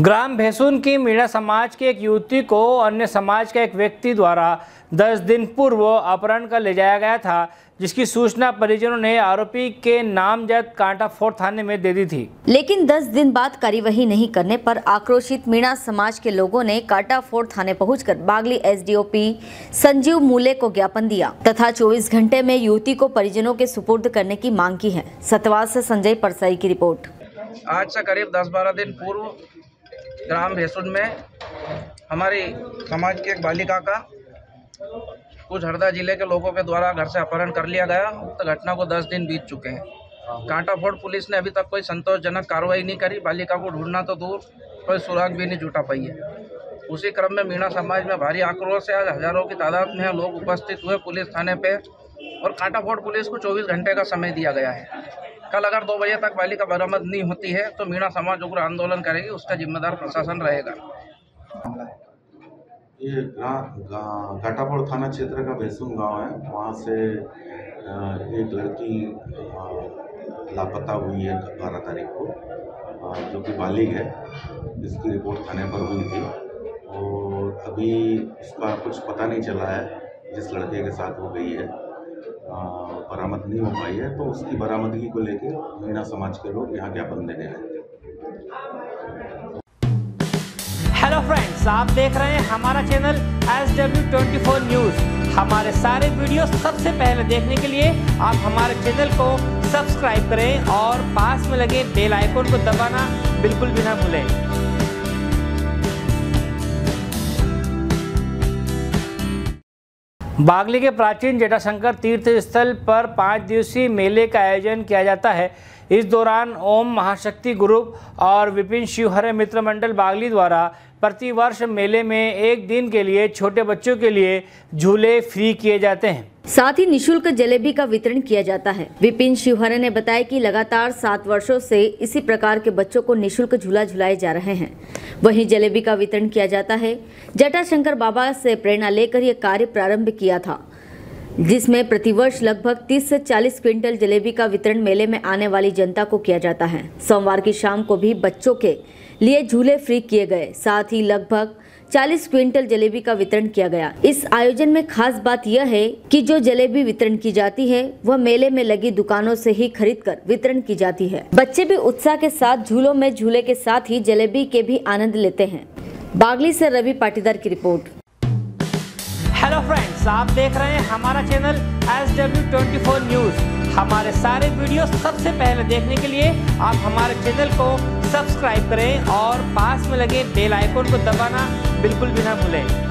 ग्राम भैसुन की मीणा समाज के एक युवती को अन्य समाज का एक व्यक्ति द्वारा 10 दिन पूर्व अपहरण कर ले जाया गया था जिसकी सूचना परिजनों ने आरोपी के नामजद कांटा फोर्ट थाने में दे दी थी। लेकिन 10 दिन बाद कार्यवाही नहीं करने पर आक्रोशित मीणा समाज के लोगों ने काटा फोर्ट थाने पहुंचकर बागली एसडीओपी संजीव मूले को ज्ञापन दिया। तथा 24 घंटे में युवती को परिजनों के सुपुर्द करने की मांग की है। सतवाद ऐसी संजय परसाई की रिपोर्ट। आज ऐसी करीब दस बारह दिन पूर्व ग्राम भेसुन में हमारी समाज की एक बालिका का कुछ हरदा ज़िले के लोगों के द्वारा घर से अपहरण कर लिया गया। उक्त घटना को 10 दिन बीत चुके हैं। कांटाफोड़ पुलिस ने अभी तक कोई संतोषजनक कार्रवाई नहीं करी। बालिका को ढूंढना तो दूर कोई सुराग भी नहीं जुटा पाई है। उसी क्रम में मीणा समाज में भारी आक्रोश से आज हज़ारों की तादाद में लोग उपस्थित हुए। पुलिस थाने पर और कांटाफोड़ पुलिस को 24 घंटे का समय दिया गया है। कल अगर दो बजे तक बालिका बरामद नहीं होती है तो मीणा समाज उग्र आंदोलन करेगी, उसका जिम्मेदार प्रशासन रहेगा। ये घाटापुर थाना क्षेत्र का भैसुन गाँव है, वहाँ से एक लड़की लापता हुई है बारह तारीख को जो कि बालिग है, जिसकी रिपोर्ट थाने पर हुई थी। और अभी उसका कुछ पता नहीं चला है, जिस लड़के के साथ वो गई है। बरामद नहीं हो पाई है तो उसकी बरामदगी को लेकर मीणा समाज के लोग यहाँ ज्ञापन देने आए हेलो फ्रेंड्स आप देख रहे हैं हमारा channel S W twenty four news हमारे सारे वीडियो सबसे पहले देखने के लिए आप हमारे चैनल को सब्सक्राइब करें और पास में लगे बेल आइकन को दबाना बिल्कुल भी ना भूलें। बागली के प्राचीन जटाशंकर तीर्थ स्थल पर पाँच दिवसीय मेले का आयोजन किया जाता है। इस दौरान ओम महाशक्ति ग्रुप और विपिन शिवहरे मित्र मंडल बागली द्वारा प्रतिवर्ष मेले में एक दिन के लिए छोटे बच्चों के लिए झूले फ्री किए जाते हैं। साथ ही निशुल्क जलेबी का वितरण किया जाता है। विपिन शिवहरे ने बताया कि लगातार सात वर्षों से इसी प्रकार के बच्चों को निशुल्क झूला झुलाए जा रहे हैं। वहीं जलेबी का वितरण किया जाता है। जटाशंकर बाबा से प्रेरणा लेकर यह कार्य प्रारंभ किया था, जिसमें प्रतिवर्ष लगभग 30 से 40 क्विंटल जलेबी का वितरण मेले में आने वाली जनता को किया जाता है। सोमवार की शाम को भी बच्चों के लिए झूले फ्री किए गए। साथ ही लगभग 40 क्विंटल जलेबी का वितरण किया गया। इस आयोजन में खास बात यह है कि जो जलेबी वितरण की जाती है, वह मेले में लगी दुकानों से ही खरीद कर वितरण की जाती है। बच्चे भी उत्साह के साथ झूलों में झूले के साथ ही जलेबी के भी आनंद लेते हैं। बागली से रवि पाटीदार की रिपोर्ट। हेलो फ्रेंड्स आप देख रहे हैं हमारा channel S W twenty four news हमारे सारे वीडियो सबसे पहले देखने के लिए आप हमारे चैनल को सब्सक्राइब करें और पास में लगे बेल आइकन को दबाना बिल्कुल भी ना भूलें।